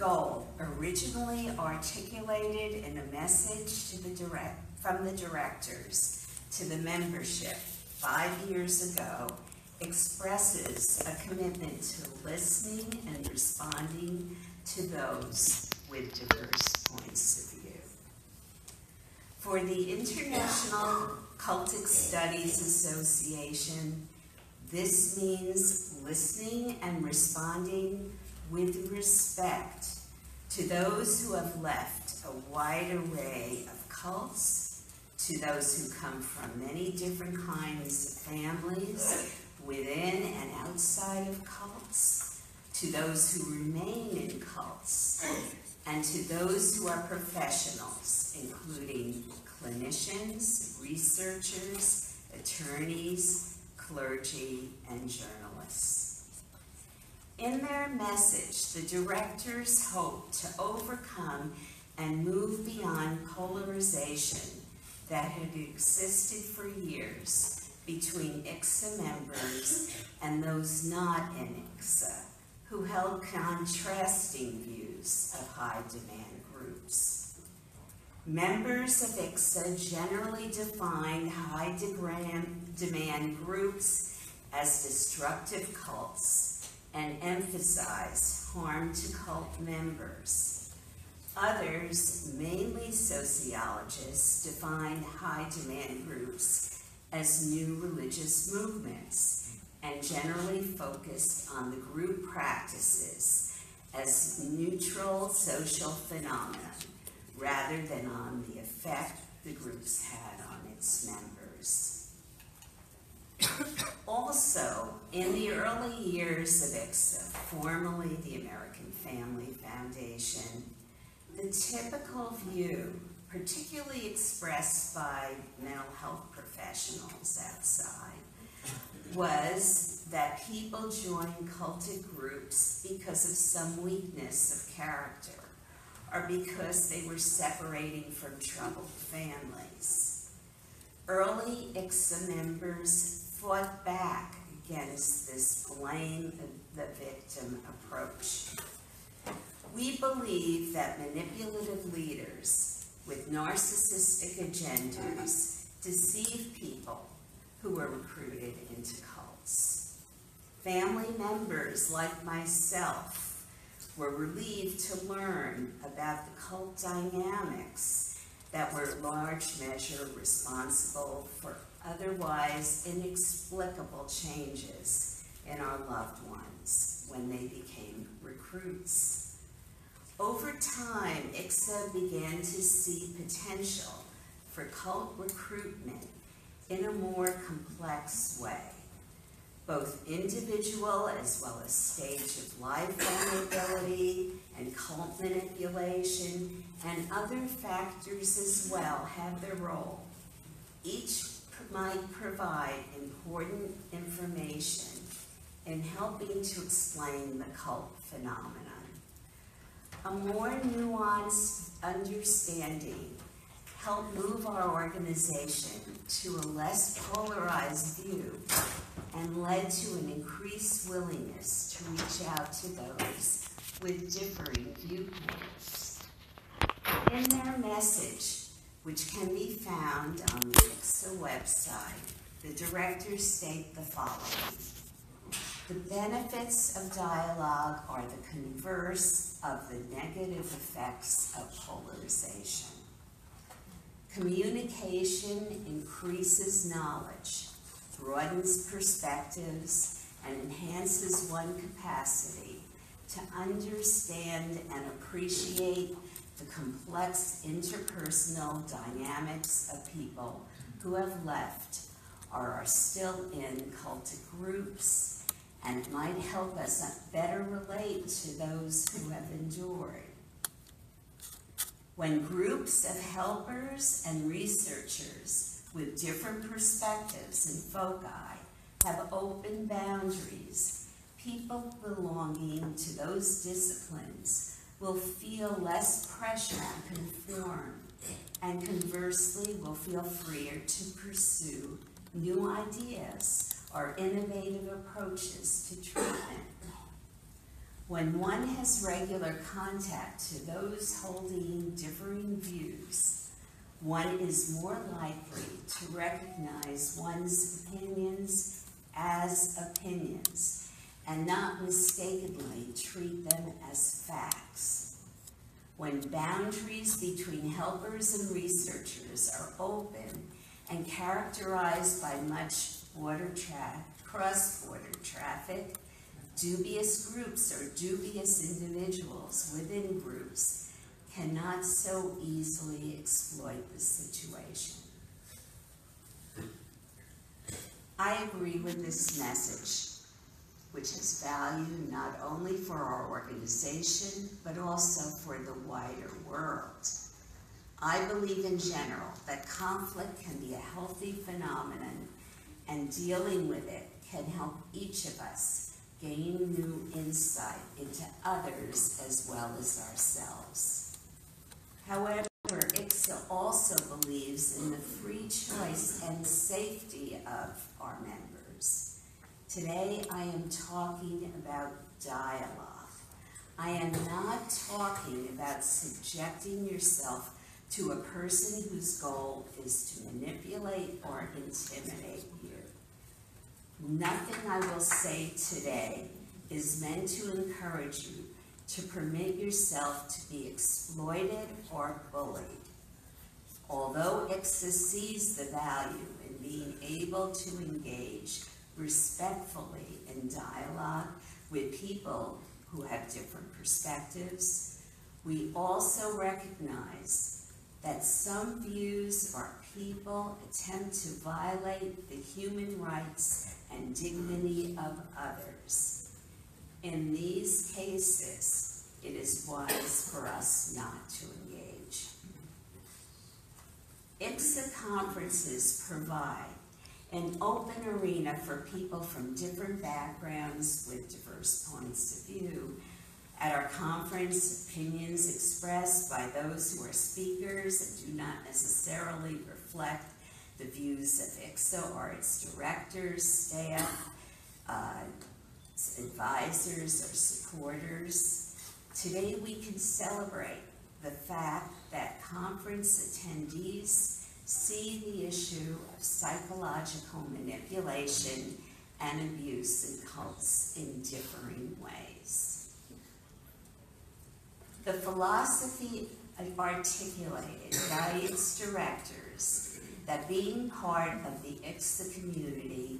goal originally articulated in a message to the direct, from the directors to the membership five years ago expresses a commitment to listening and responding to those with diverse points of view. For the International Cultic Studies Association, this means listening and responding with respect to those who have left a wide array of cults, to those who come from many different kinds of families within and outside of cults, to those who remain in cults, and to those who are professionals, including clinicians, researchers, attorneys, clergy, and journalists. In their message, the directors hope to overcome and move beyond polarization that had existed for years between ICSA members and those not in ICSA, who held contrasting views of high demand groups. Members of ICSA generally define high demand groups as destructive cults and emphasize harm to cult members. Others, mainly sociologists, define high demand groups as new religious movements and generally focused on the group practices as neutral social phenomena rather than on the effect the groups had on its members. Also, in the early years of ICSA, formerly the American Family Foundation, the typical view particularly expressed by mental health professionals outside, was that people join cultic groups because of some weakness of character or because they were separating from troubled families. Early ICSA members fought back against this blame the victim approach. We believe that manipulative leaders with narcissistic agendas deceive people who were recruited into cults. Family members like myself were relieved to learn about the cult dynamics that were in large measure responsible for otherwise inexplicable changes in our loved ones when they became recruits. Over time, ICSA began to see potential for cult recruitment in a more complex way, both individual as well as stage of life vulnerability and cult manipulation and other factors as well have their role. Each might provide important information in helping to explain the cult phenomenon a more nuanced understanding helped move our organization to a less polarized view and led to an increased willingness to reach out to those with differing viewpoints. In their message, which can be found on the ICSA website, the directors state the following. The benefits of dialogue are the converse of the negative effects of polarization. Communication increases knowledge, broadens perspectives, and enhances one capacity to understand and appreciate the complex interpersonal dynamics of people who have left or are still in cultic groups and it might help us better relate to those who have endured. When groups of helpers and researchers with different perspectives and foci have open boundaries, people belonging to those disciplines will feel less pressure to conform and conversely will feel freer to pursue new ideas or innovative approaches to treatment. When one has regular contact to those holding differing views, one is more likely to recognize one's opinions as opinions and not mistakenly treat them as facts. When boundaries between helpers and researchers are open and characterized by much border cross-border traffic, dubious groups or dubious individuals within groups cannot so easily exploit the situation. I agree with this message, which has value not only for our organization, but also for the wider world. I believe in general that conflict can be a healthy phenomenon and dealing with it can help each of us gain new insight into others as well as ourselves. However, ICSA also believes in the free choice and safety of our members. Today, I am talking about dialogue. I am not talking about subjecting yourself to a person whose goal is to manipulate or intimidate you. Nothing I will say today is meant to encourage you to permit yourself to be exploited or bullied. Although ICSA sees the value in being able to engage respectfully in dialogue with people who have different perspectives, we also recognize that some views of our people attempt to violate the human rights and dignity of others. In these cases, it is wise for us not to engage. ICSA conferences provide an open arena for people from different backgrounds with diverse points of view. At our conference, opinions expressed by those who are speakers do not necessarily reflect the views of ICSA or its directors, staff, uh, advisors, or supporters. Today we can celebrate the fact that conference attendees see the issue of psychological manipulation and abuse in cults in differing ways. The philosophy articulated by its directors that being part of the ICSA community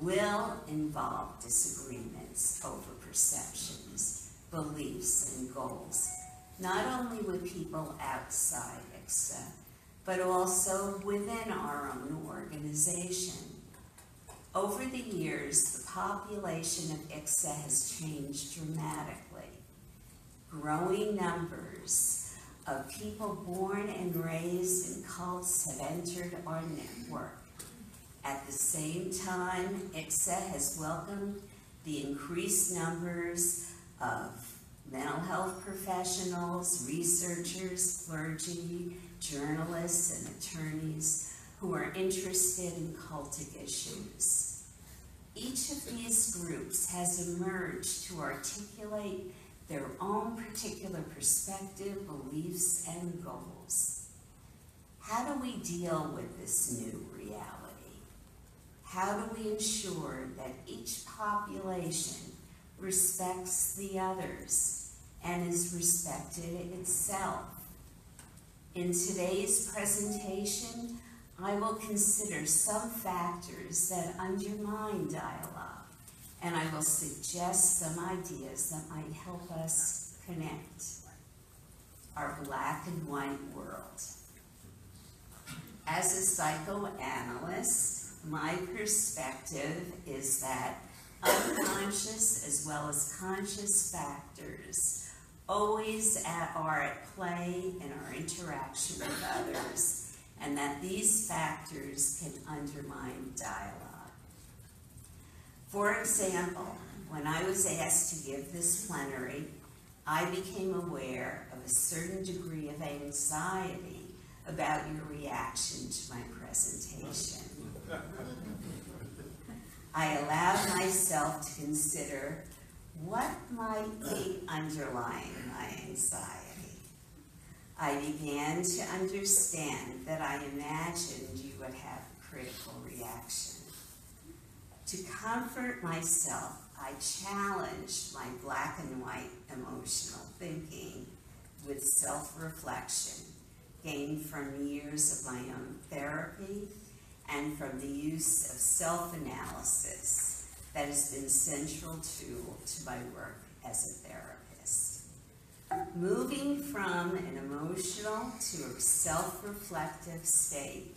will involve disagreements over perceptions, beliefs, and goals, not only with people outside ICSA, but also within our own organization. Over the years, the population of ICSA has changed dramatically. Growing numbers of people born and raised in cults have entered our network. At the same time, ICSA has welcomed the increased numbers of mental health professionals, researchers, clergy, journalists, and attorneys who are interested in cultic issues. Each of these groups has emerged to articulate their own particular perspective, beliefs, and goals. How do we deal with this new reality? How do we ensure that each population respects the others and is respected itself? In today's presentation, I will consider some factors that undermine dialogue and I will suggest some ideas that might help us connect our black and white world. As a psychoanalyst, my perspective is that unconscious as well as conscious factors always at, are at play in our interaction with others, and that these factors can undermine dialogue. For example, when I was asked to give this plenary, I became aware of a certain degree of anxiety about your reaction to my presentation. I allowed myself to consider what might be underlying my anxiety. I began to understand that I imagined you would have a critical reaction. To comfort myself, I challenged my black and white emotional thinking with self reflection gained from years of my own therapy and from the use of self analysis that has been central tool to my work as a therapist. Moving from an emotional to a self reflective state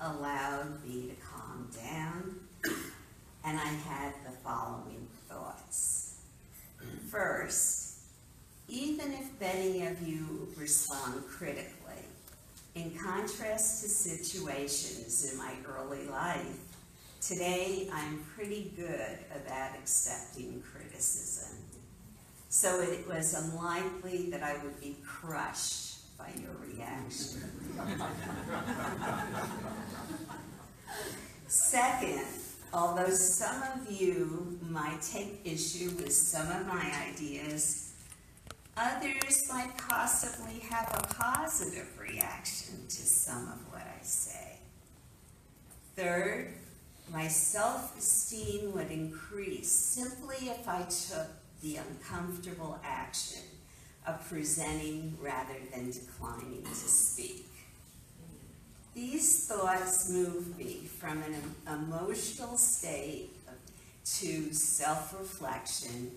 allowed me to calm down, and I had the following thoughts. First, even if many of you respond critically, in contrast to situations in my early life, today I'm pretty good about accepting criticism. So it was unlikely that I would be crushed by your reaction. Second, although some of you might take issue with some of my ideas, Others might possibly have a positive reaction to some of what I say. Third, my self esteem would increase simply if I took the uncomfortable action of presenting rather than declining to speak. These thoughts move me from an emotional state to self reflection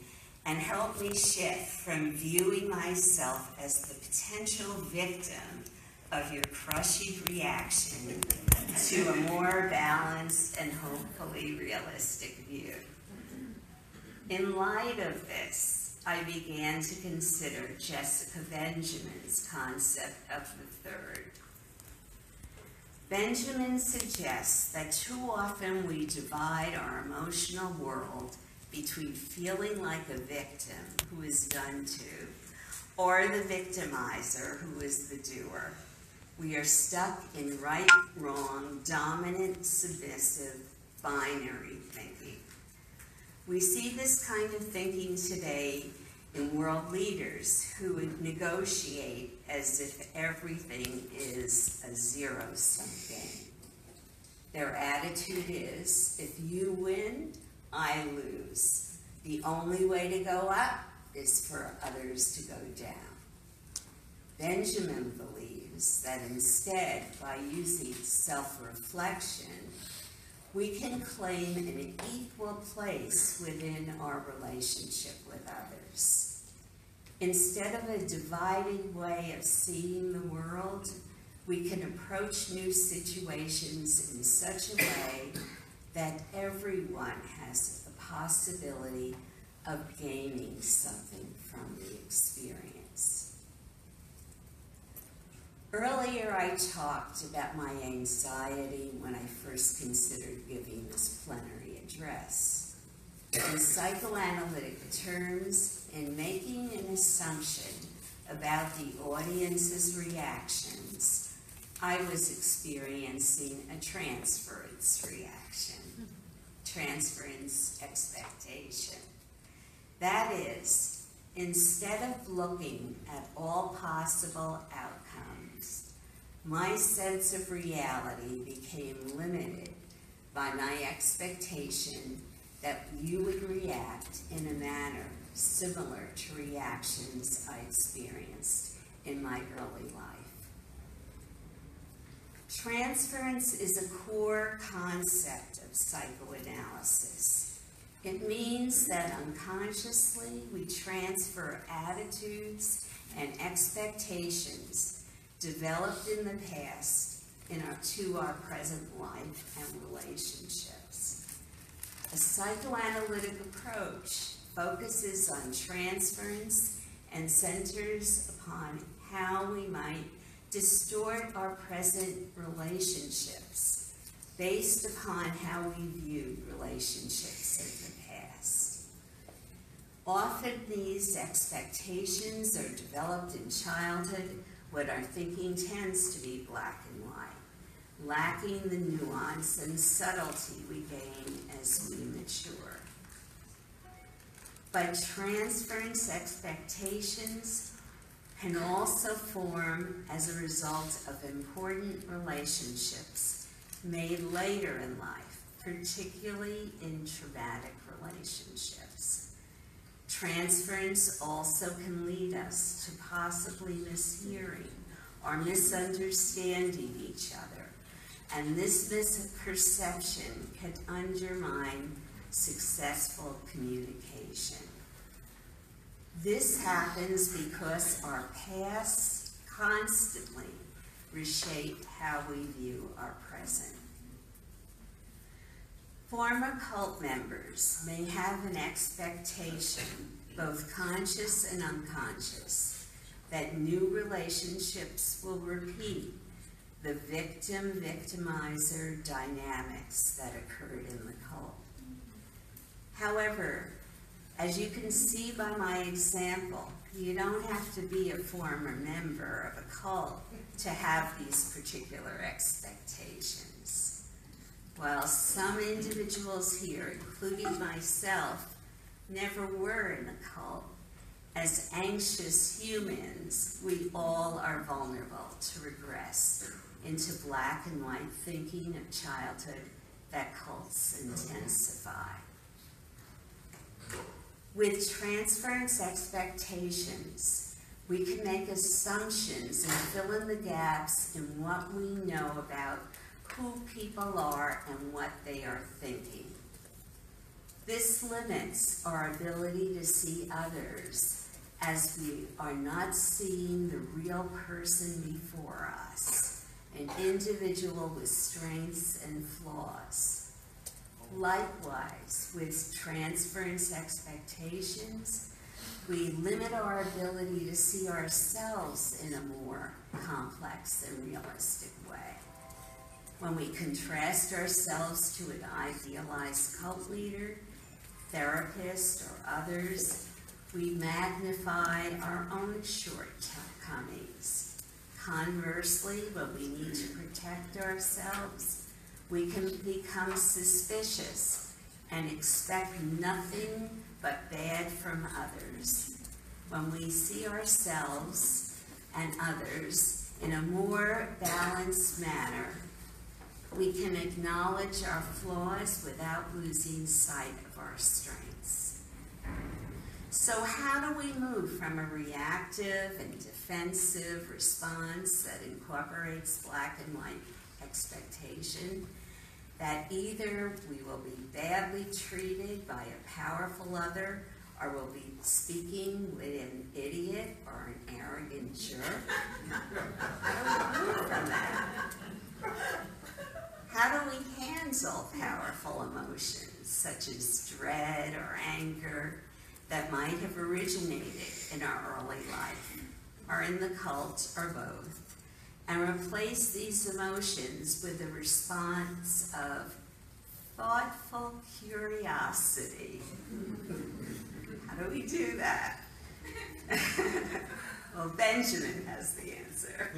and help me shift from viewing myself as the potential victim of your crushing reaction to a more balanced and hopefully realistic view. In light of this, I began to consider Jessica Benjamin's concept of the third. Benjamin suggests that too often we divide our emotional world between feeling like a victim who is done to or the victimizer who is the doer. We are stuck in right, wrong, dominant, submissive, binary thinking. We see this kind of thinking today in world leaders who would negotiate as if everything is a zero sum game. Their attitude is if you win, I lose. The only way to go up is for others to go down. Benjamin that instead, by using self reflection, we can claim an equal place within our relationship with others. Instead of a divided way of seeing the world, we can approach new situations in such a way that everyone has the possibility of gaining something from the experience. Earlier, I talked about my anxiety when I first considered giving this plenary address. In psychoanalytic terms, in making an assumption about the audience's reactions, I was experiencing a transference reaction transference expectation. That is, instead of looking at all possible outcomes, my sense of reality became limited by my expectation that you would react in a manner similar to reactions I experienced in my early life. Transference is a core concept of psychoanalysis. It means that unconsciously we transfer attitudes and expectations developed in the past in our, to our present life and relationships. A psychoanalytic approach focuses on transference and centers upon how we might distort our present relationships based upon how we viewed relationships in the past. Often these expectations are developed in childhood when our thinking tends to be black and white, lacking the nuance and subtlety we gain as we mature. but transference expectations can also form as a result of important relationships made later in life, particularly in traumatic relationships. Transference also can lead us to possibly mishearing or misunderstanding each other, and this misperception can undermine successful communication. This happens because our past constantly reshape how we view our present. Former cult members may have an expectation, both conscious and unconscious, that new relationships will repeat the victim-victimizer dynamics that occurred in the cult. However, as you can see by my example, you don't have to be a former member of a cult to have these particular expectations. While some individuals here, including myself, never were in a cult, as anxious humans, we all are vulnerable to regress into black and white thinking of childhood that cults intensify. With transference expectations, we can make assumptions and fill in the gaps in what we know about who people are and what they are thinking. This limits our ability to see others as we are not seeing the real person before us, an individual with strengths and flaws. Likewise, with transference expectations, we limit our ability to see ourselves in a more complex and realistic way. When we contrast ourselves to an idealized cult leader, therapist, or others, we magnify our own shortcomings. Conversely, when we need to protect ourselves, we can become suspicious and expect nothing but bad from others. When we see ourselves and others in a more balanced manner, we can acknowledge our flaws without losing sight of our strengths. So how do we move from a reactive and defensive response that incorporates black and white expectation that either we will be badly treated by a powerful other or will be speaking with an idiot or an arrogant jerk. How do we move from that? How do handle powerful emotions such as dread or anger that might have originated in our early life or in the cult or both? and replace these emotions with a response of thoughtful curiosity. How do we do that? well, Benjamin has the answer.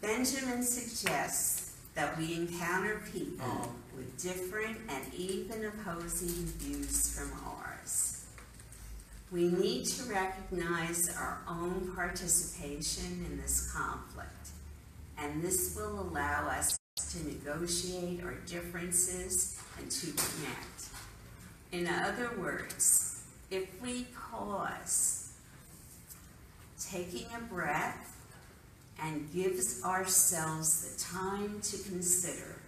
Benjamin suggests that we encounter people mm. with different and even opposing views from ours. We need to recognize our own participation in this conflict, and this will allow us to negotiate our differences and to connect. In other words, if we pause, taking a breath, and gives ourselves the time to consider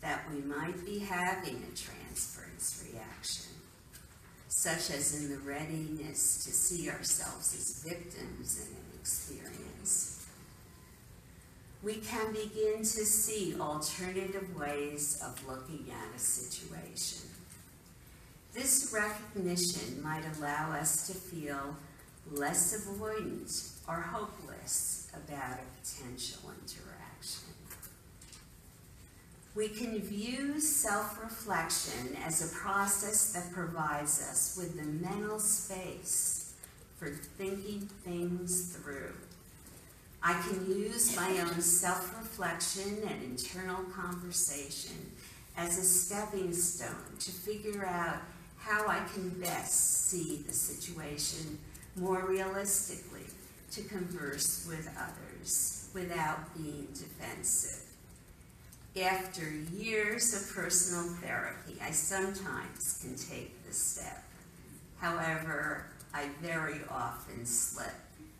that we might be having a transference reaction such as in the readiness to see ourselves as victims in an experience. We can begin to see alternative ways of looking at a situation. This recognition might allow us to feel less avoidant or hopeless about a potential interaction. We can view self-reflection as a process that provides us with the mental space for thinking things through. I can use my own self-reflection and internal conversation as a stepping stone to figure out how I can best see the situation more realistically to converse with others without being defensive. After years of personal therapy, I sometimes can take the step. However, I very often slip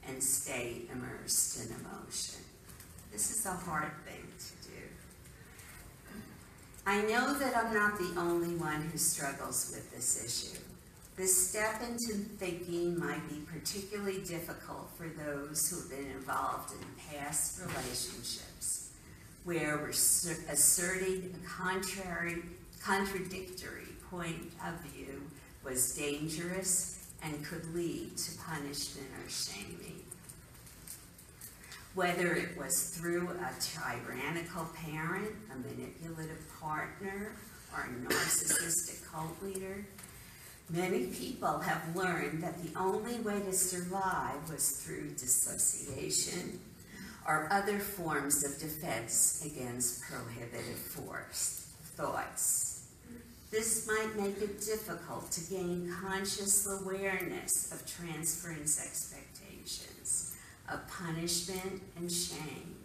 and stay immersed in emotion. This is a hard thing to do. I know that I'm not the only one who struggles with this issue. This step into thinking might be particularly difficult for those who have been involved in past relationships where asserting a contrary, contradictory point of view was dangerous and could lead to punishment or shaming. Whether it was through a tyrannical parent, a manipulative partner, or a narcissistic cult leader, many people have learned that the only way to survive was through dissociation or other forms of defense against prohibited force, thoughts. This might make it difficult to gain conscious awareness of transference expectations, of punishment and shame.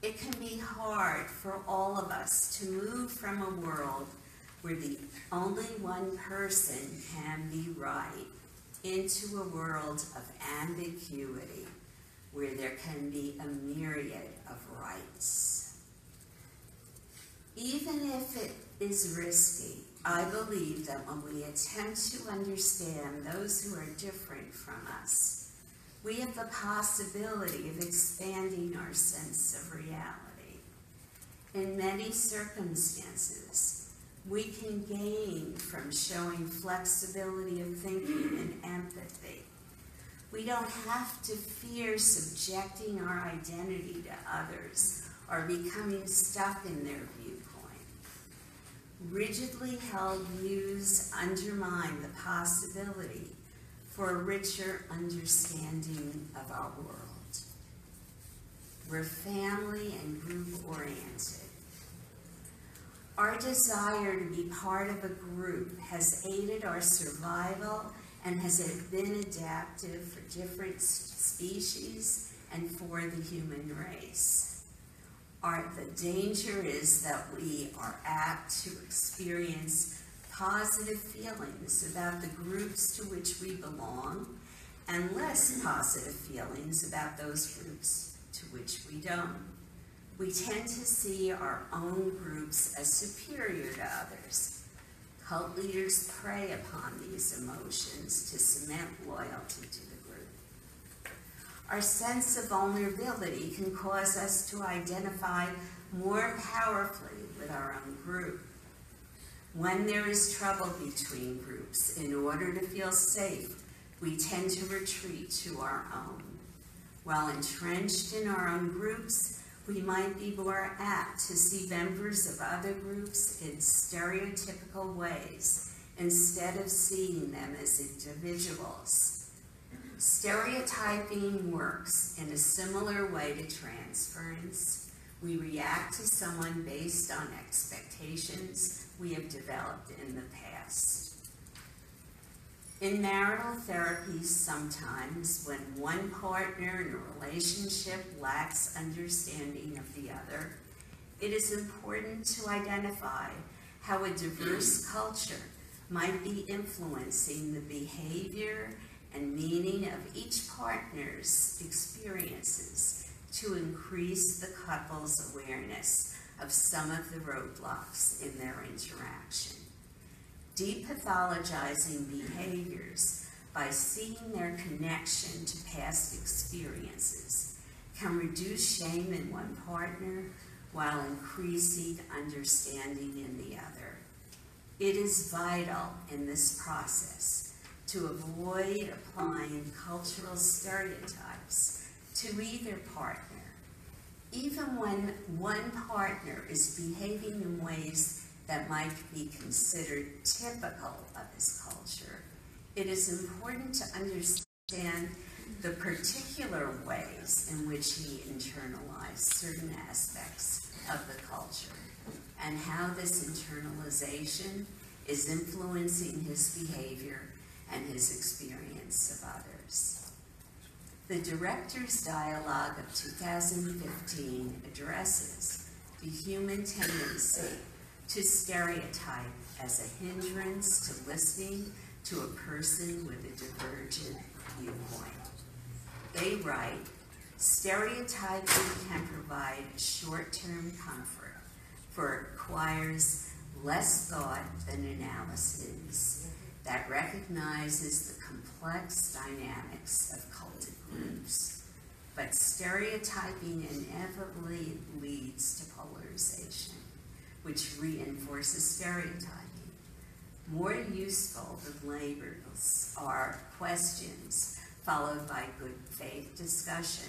It can be hard for all of us to move from a world only one person can be right into a world of ambiguity where there can be a myriad of rights. Even if it is risky. I believe that when we attempt to understand those who are different from us, we have the possibility of expanding our sense of reality. In many circumstances, we can gain from showing flexibility of thinking and empathy. We don't have to fear subjecting our identity to others or becoming stuck in their viewpoint. rigidly held views undermine the possibility for a richer understanding of our world. We're family and group oriented. Our desire to be part of a group has aided our survival and has been adaptive for different species and for the human race are the danger is that we are apt to experience positive feelings about the groups to which we belong and less positive feelings about those groups to which we don't. We tend to see our own groups as superior to others. Cult leaders prey upon these emotions to cement loyalty to the group. our sense of vulnerability can cause us to identify more powerfully with our own group. When there is trouble between groups, in order to feel safe, we tend to retreat to our own. While entrenched in our own groups, we might be more apt to see members of other groups in stereotypical ways instead of seeing them as individuals. Stereotyping works in a similar way to transference. We react to someone based on expectations we have developed in the past. In marital therapy, sometimes when one partner in a relationship lacks understanding of the other, it is important to identify how a diverse mm. culture might be influencing the behavior and meaning of each partner's experiences to increase the couple's awareness of some of the roadblocks in their interaction. Depathologizing behaviors by seeing their connection to past experiences can reduce shame in one partner while increasing understanding in the other. It is vital in this process to avoid applying cultural stereotypes to either partner. Even when one partner is behaving in ways that might be considered typical of his culture, it is important to understand the particular ways in which he internalized certain aspects of the culture and how this internalization is influencing his behavior and his experience of others. The director's dialogue of 2015 addresses the human tendency to stereotype as a hindrance to listening to a person with a divergent viewpoint. They write, stereotyping can provide short-term comfort, for it requires less thought than analysis that recognizes the complex dynamics of cultic groups. But stereotyping inevitably leads to polarization, which reinforces stereotyping. More useful than labels are questions followed by good faith discussion.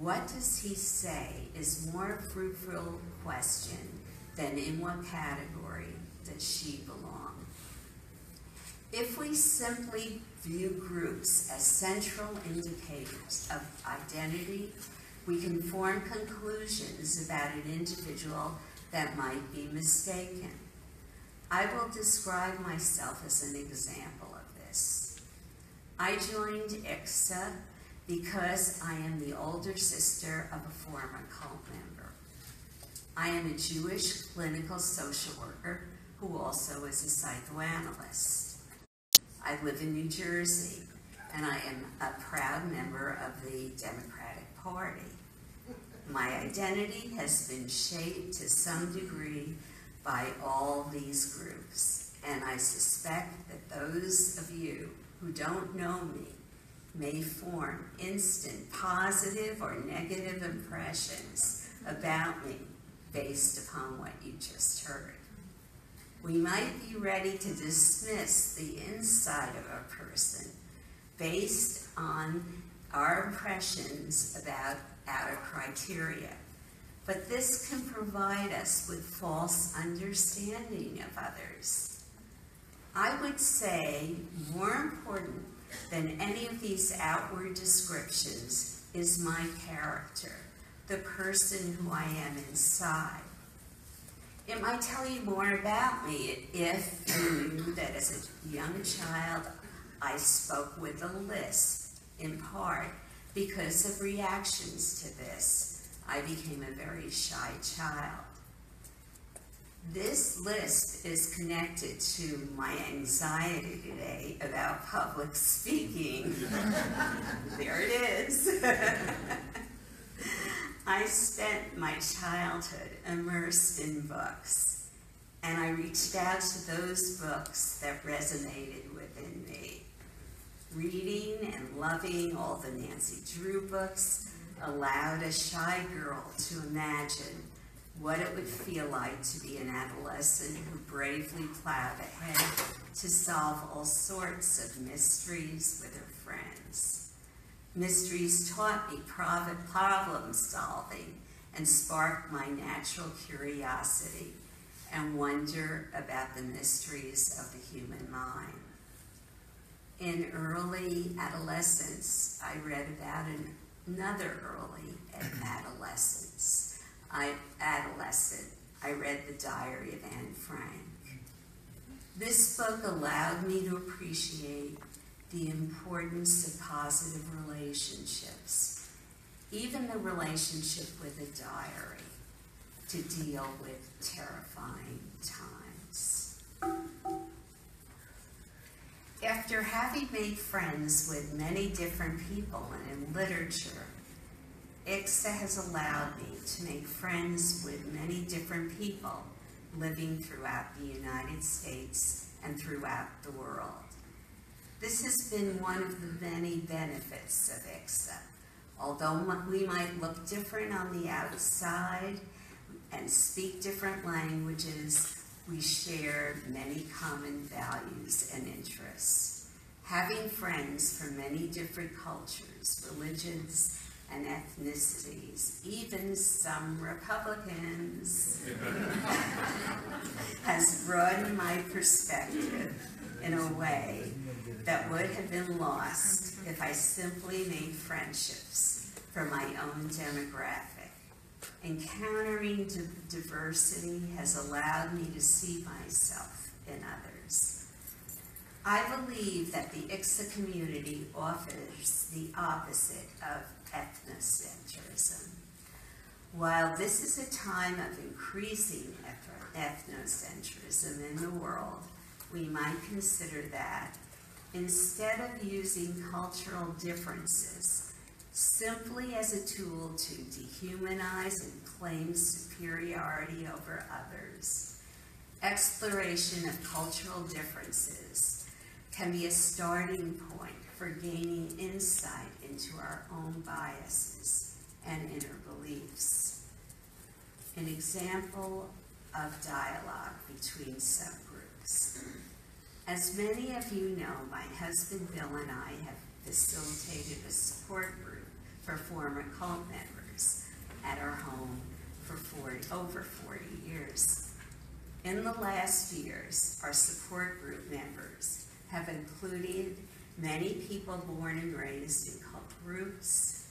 What does he say is more fruitful question than in what category does she belong? If we simply view groups as central indicators of identity, we can form conclusions about an individual that might be mistaken. I will describe myself as an example of this. I joined ICSA because I am the older sister of a former cult member. I am a Jewish clinical social worker who also is a psychoanalyst. I live in New Jersey, and I am a proud member of the Democratic Party. My identity has been shaped to some degree by all these groups, and I suspect that those of you who don't know me may form instant positive or negative impressions about me based upon what you just heard. We might be ready to dismiss the inside of a person based on our impressions about outer criteria. But this can provide us with false understanding of others. I would say more important than any of these outward descriptions is my character, the person who I am inside. It might tell you more about me if you knew that as a young child I spoke with a lisp, in part because of reactions to this. I became a very shy child. This list is connected to my anxiety today about public speaking. there it is. I spent my childhood immersed in books, and I reached out to those books that resonated within me. Reading and loving all the Nancy Drew books allowed a shy girl to imagine what it would feel like to be an adolescent who bravely plowed ahead to solve all sorts of mysteries with her friends. Mysteries taught me private problem solving and sparked my natural curiosity and wonder about the mysteries of the human mind. In early adolescence, I read about another early adolescence I, adolescent, I read The Diary of Anne Frank. This book allowed me to appreciate the importance of positive relationships, even the relationship with a diary, to deal with terrifying After having made friends with many different people and in literature, ICSA has allowed me to make friends with many different people living throughout the United States and throughout the world. This has been one of the many benefits of ICSA. Although we might look different on the outside and speak different languages, we share many common values and interests. Having friends from many different cultures, religions, and ethnicities, even some Republicans, has broadened my perspective in a way that would have been lost if I simply made friendships for my own demographic. Encountering diversity has allowed me to see myself in others. I believe that the ICSA community offers the opposite of ethnocentrism. While this is a time of increasing ethnocentrism in the world, we might consider that instead of using cultural differences simply as a tool to dehumanize and claim superiority over others, exploration of cultural differences can be a starting point for gaining insight into our own biases and inner beliefs. An example of dialogue between subgroups. As many of you know, my husband Bill and I have facilitated a support group for former cult members at our home for 40, over 40 years. In the last years, our support group members have included many people born and raised in cult groups,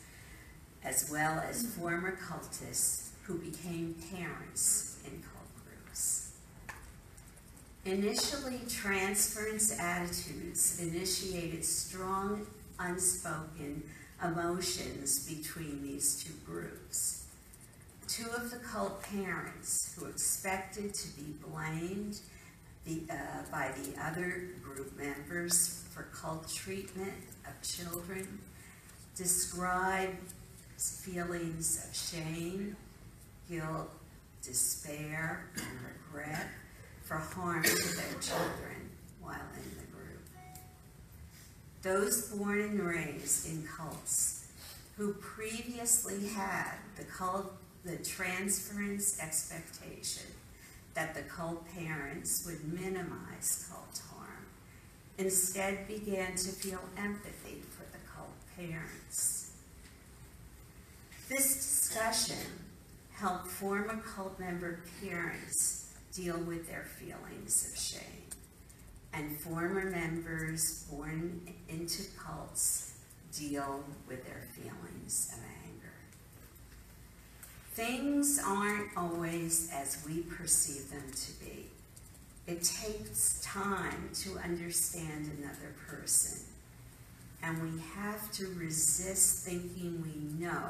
as well as former cultists who became parents in cult groups. Initially, transference attitudes initiated strong unspoken emotions between these two groups. Two of the cult parents who expected to be blamed the, uh, by the other group members for cult treatment of children described feelings of shame, guilt, despair, and regret for harm to their children while in. Those born and raised in cults who previously had the cult, the transference expectation that the cult parents would minimize cult harm, instead began to feel empathy for the cult parents. This discussion helped former cult member parents deal with their feelings of shame, and former members born into cults deal with their feelings of anger. Things aren't always as we perceive them to be. It takes time to understand another person, and we have to resist thinking we know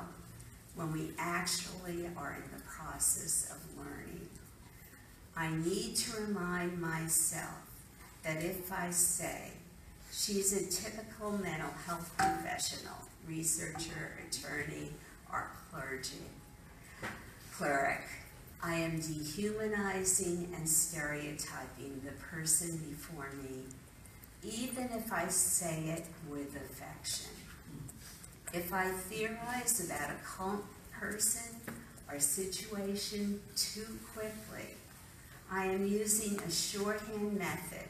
when we actually are in the process of learning. I need to remind myself that if I say, she's a typical mental health professional, researcher, attorney, or clergy, cleric, I am dehumanizing and stereotyping the person before me, even if I say it with affection. If I theorize about a cult person or situation too quickly, I am using a shorthand method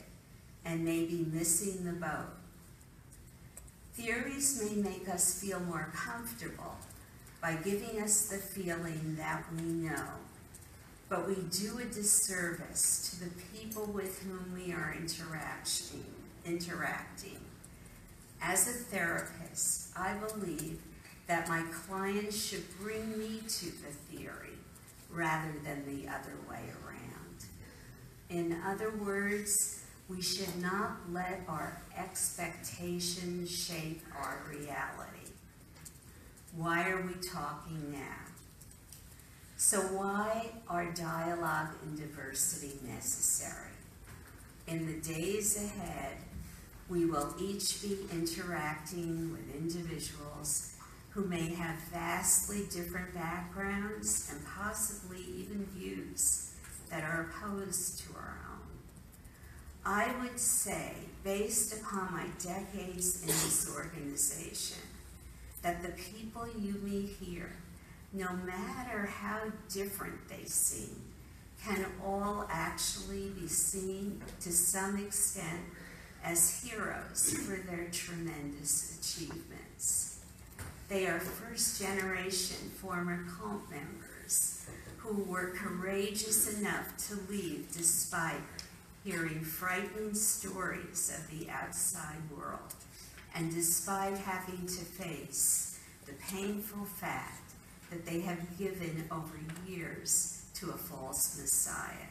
and may be missing the boat. Theories may make us feel more comfortable by giving us the feeling that we know, but we do a disservice to the people with whom we are interacting. interacting. As a therapist, I believe that my clients should bring me to the theory rather than the other way around. In other words, we should not let our expectations shape our reality. Why are we talking now? So why are dialogue and diversity necessary? In the days ahead, we will each be interacting with individuals who may have vastly different backgrounds and possibly even views that are opposed to our. I would say, based upon my decades in this organization, that the people you meet here, no matter how different they seem, can all actually be seen to some extent as heroes for their tremendous achievements. They are first generation former cult members who were courageous enough to leave despite hearing frightening stories of the outside world and despite having to face the painful fact that they have given over years to a false Messiah.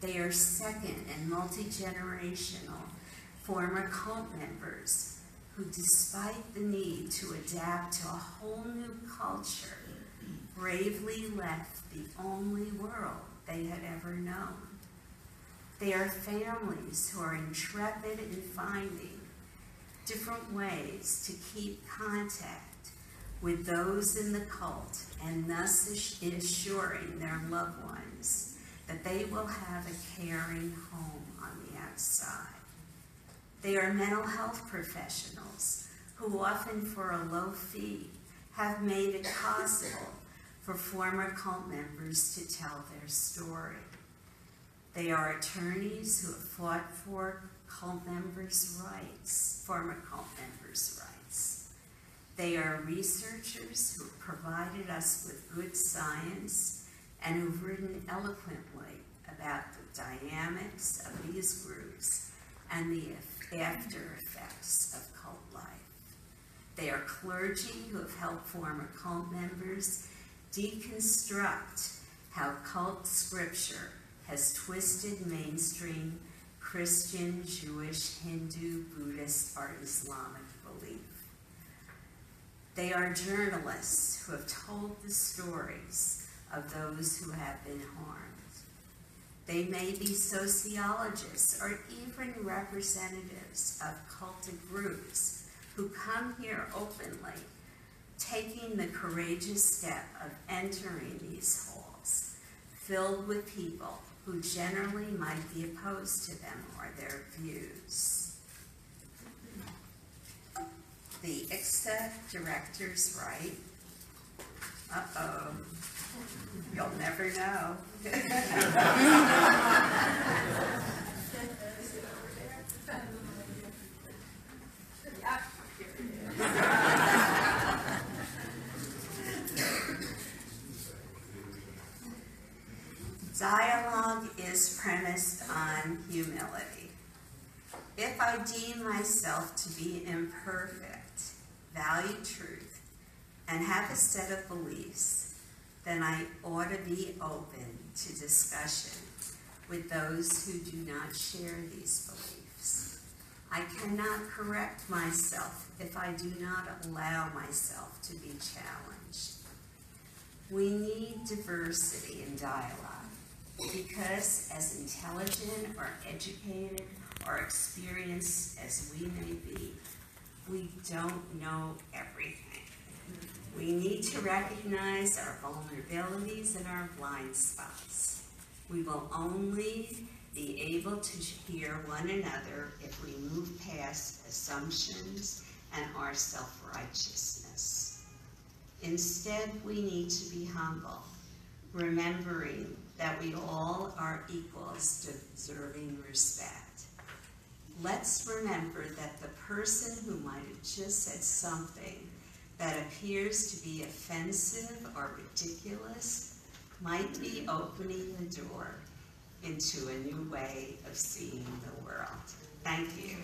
They are second and multi-generational former cult members who, despite the need to adapt to a whole new culture, bravely left the only world they had ever known. They are families who are intrepid in finding different ways to keep contact with those in the cult and thus assuring their loved ones that they will have a caring home on the outside. They are mental health professionals who often for a low fee have made it possible for former cult members to tell their story. They are attorneys who have fought for cult members' rights, former cult members' rights. They are researchers who have provided us with good science and who've written eloquently about the dynamics of these groups and the after effects of cult life. They are clergy who have helped former cult members deconstruct how cult scripture has twisted mainstream Christian, Jewish, Hindu, Buddhist, or Islamic belief. They are journalists who have told the stories of those who have been harmed. They may be sociologists or even representatives of cultic groups who come here openly, taking the courageous step of entering these halls filled with people who generally might be opposed to them or their views. The ICSA director's right. Uh-oh. You'll never know. Dialogue is premised on humility. If I deem myself to be imperfect, value truth, and have a set of beliefs, then I ought to be open to discussion with those who do not share these beliefs. I cannot correct myself if I do not allow myself to be challenged. We need diversity in dialogue because as intelligent or educated or experienced as we may be, we don't know everything. We need to recognize our vulnerabilities and our blind spots. We will only be able to hear one another if we move past assumptions and our self-righteousness. Instead, we need to be humble, remembering that we all are equals deserving respect. Let's remember that the person who might have just said something that appears to be offensive or ridiculous might be opening the door into a new way of seeing the world. Thank you.